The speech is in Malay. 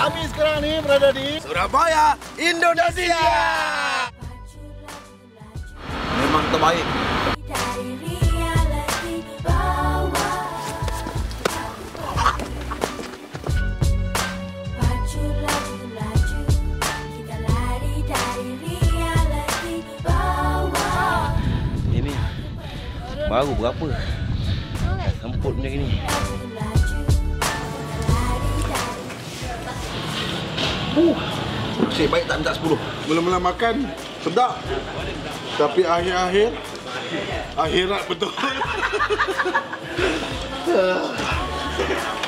Kami sekarang ni berada di Surabaya, Indonesia. Memang terbaik. Ini baru berapa? Semput macam ni. Cik baik tak minta 10. Mula-mula makan sedap. Tapi akhir-akhir akhirat betul.